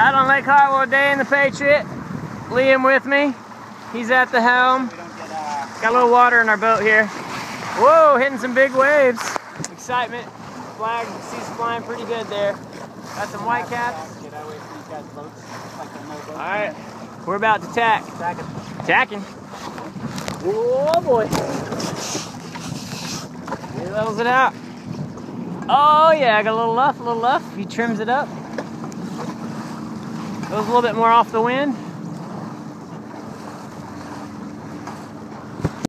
Out on Lake Hartwell Day in the Patriot. Liam with me. He's at the helm. Got a little water in our boat here. Whoa, hitting some big waves. Excitement. Flag, seas flying pretty good there. Got some white caps. All right, we're about to tack. Tacking. Oh boy. He levels it out. Oh yeah, I got a little luff, a little luff. He trims it up. Goes a little bit more off the wind.